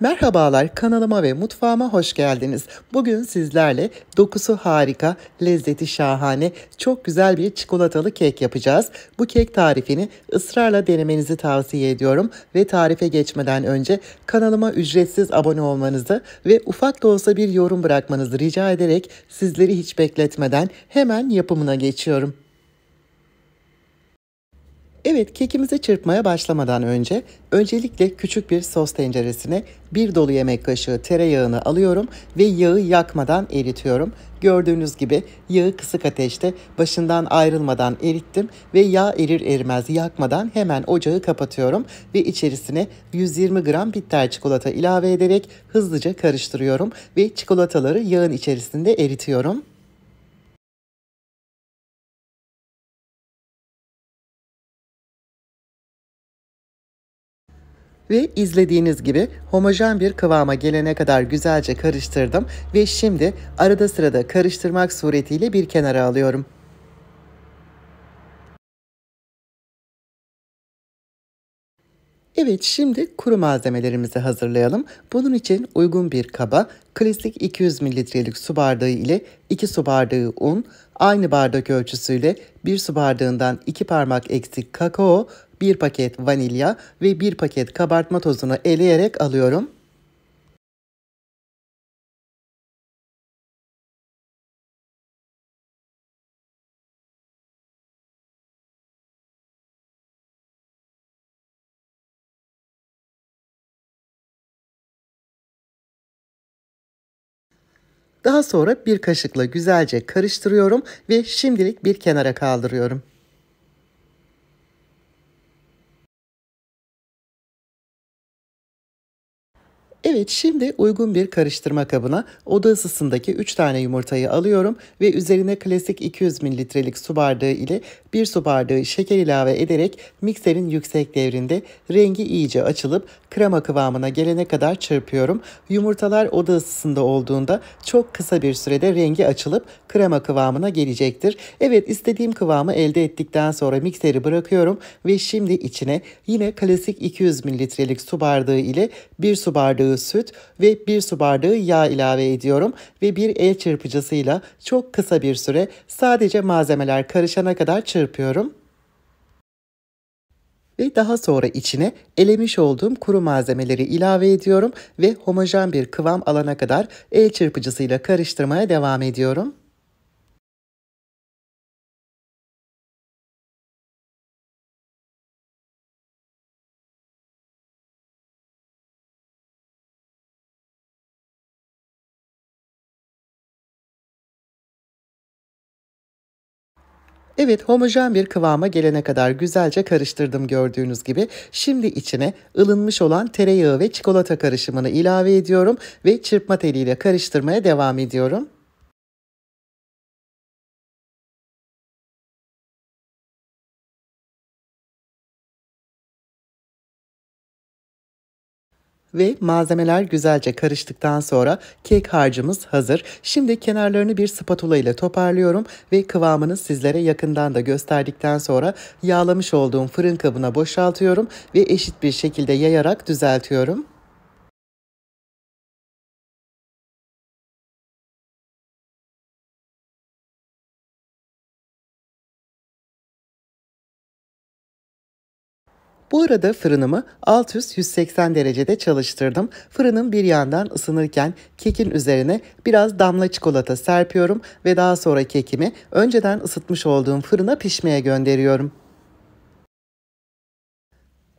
Merhabalar kanalıma ve mutfağıma hoş geldiniz. Bugün sizlerle dokusu harika, lezzeti şahane, çok güzel bir çikolatalı kek yapacağız. Bu kek tarifini ısrarla denemenizi tavsiye ediyorum ve tarife geçmeden önce kanalıma ücretsiz abone olmanızı ve ufak da olsa bir yorum bırakmanızı rica ederek sizleri hiç bekletmeden hemen yapımına geçiyorum. Evet kekimizi çırpmaya başlamadan önce öncelikle küçük bir sos tenceresine bir dolu yemek kaşığı tereyağını alıyorum ve yağı yakmadan eritiyorum. Gördüğünüz gibi yağı kısık ateşte başından ayrılmadan erittim ve yağ erir erimez yakmadan hemen ocağı kapatıyorum ve içerisine 120 gram bitter çikolata ilave ederek hızlıca karıştırıyorum ve çikolataları yağın içerisinde eritiyorum. Ve izlediğiniz gibi homojen bir kıvama gelene kadar güzelce karıştırdım ve şimdi arada sırada karıştırmak suretiyle bir kenara alıyorum. Evet şimdi kuru malzemelerimizi hazırlayalım. Bunun için uygun bir kaba klasik 200 mililitrelik su bardağı ile 2 su bardağı un, aynı bardak ölçüsüyle 1 su bardağından 2 parmak eksik kakao, 1 paket vanilya ve 1 paket kabartma tozunu eleyerek alıyorum. Daha sonra bir kaşıkla güzelce karıştırıyorum ve şimdilik bir kenara kaldırıyorum. Evet şimdi uygun bir karıştırma kabına oda ısısındaki 3 tane yumurtayı alıyorum ve üzerine klasik 200 mililitrelik su bardağı ile 1 su bardağı şeker ilave ederek mikserin yüksek devrinde rengi iyice açılıp krema kıvamına gelene kadar çırpıyorum. Yumurtalar oda ısısında olduğunda çok kısa bir sürede rengi açılıp krema kıvamına gelecektir. Evet istediğim kıvamı elde ettikten sonra mikseri bırakıyorum ve şimdi içine yine klasik 200 mililitrelik su bardağı ile 1 su bardağı süt ve 1 su bardağı yağ ilave ediyorum ve bir el çırpıcısıyla çok kısa bir süre sadece malzemeler karışana kadar çırpıyorum ve daha sonra içine elemiş olduğum kuru malzemeleri ilave ediyorum ve homojen bir kıvam alana kadar el çırpıcısıyla karıştırmaya devam ediyorum. Evet homojen bir kıvama gelene kadar güzelce karıştırdım gördüğünüz gibi. Şimdi içine ılınmış olan tereyağı ve çikolata karışımını ilave ediyorum ve çırpma teliyle karıştırmaya devam ediyorum. Ve malzemeler güzelce karıştıktan sonra kek harcımız hazır. Şimdi kenarlarını bir spatula ile toparlıyorum ve kıvamını sizlere yakından da gösterdikten sonra yağlamış olduğum fırın kabına boşaltıyorum ve eşit bir şekilde yayarak düzeltiyorum. Bu arada fırınımı alt üst 180 derecede çalıştırdım. Fırının bir yandan ısınırken kekin üzerine biraz damla çikolata serpiyorum ve daha sonra kekimi önceden ısıtmış olduğum fırına pişmeye gönderiyorum.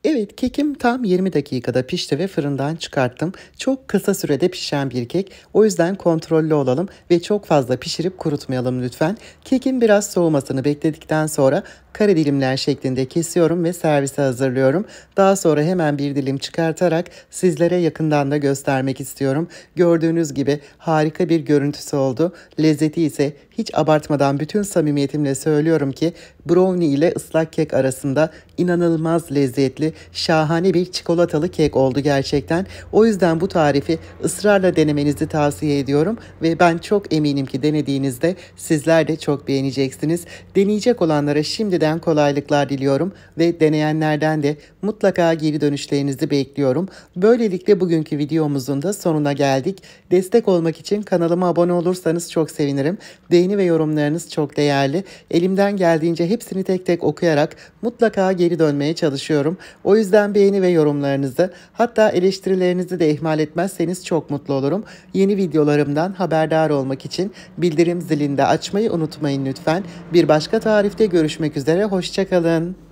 Evet kekim tam 20 dakikada pişti ve fırından çıkarttım. Çok kısa sürede pişen bir kek. O yüzden kontrollü olalım ve çok fazla pişirip kurutmayalım lütfen. Kekin biraz soğumasını bekledikten sonra kare dilimler şeklinde kesiyorum ve servise hazırlıyorum. Daha sonra hemen bir dilim çıkartarak sizlere yakından da göstermek istiyorum. Gördüğünüz gibi harika bir görüntüsü oldu. Lezzeti ise hiç abartmadan bütün samimiyetimle söylüyorum ki brownie ile ıslak kek arasında inanılmaz lezzetli, şahane bir çikolatalı kek oldu gerçekten. O yüzden bu tarifi ısrarla denemenizi tavsiye ediyorum ve ben çok eminim ki denediğinizde sizler de çok beğeneceksiniz. Deneyecek olanlara şimdiden kolaylıklar diliyorum ve deneyenlerden de mutlaka geri dönüşlerinizi bekliyorum. Böylelikle bugünkü videomuzun da sonuna geldik. Destek olmak için kanalıma abone olursanız çok sevinirim. Beğeni ve yorumlarınız çok değerli. Elimden geldiğince hepsini tek tek okuyarak mutlaka geri dönmeye çalışıyorum. O yüzden beğeni ve yorumlarınızı hatta eleştirilerinizi de ihmal etmezseniz çok mutlu olurum. Yeni videolarımdan haberdar olmak için bildirim zilini de açmayı unutmayın lütfen. Bir başka tarifte görüşmek üzere. Hoşçakalın.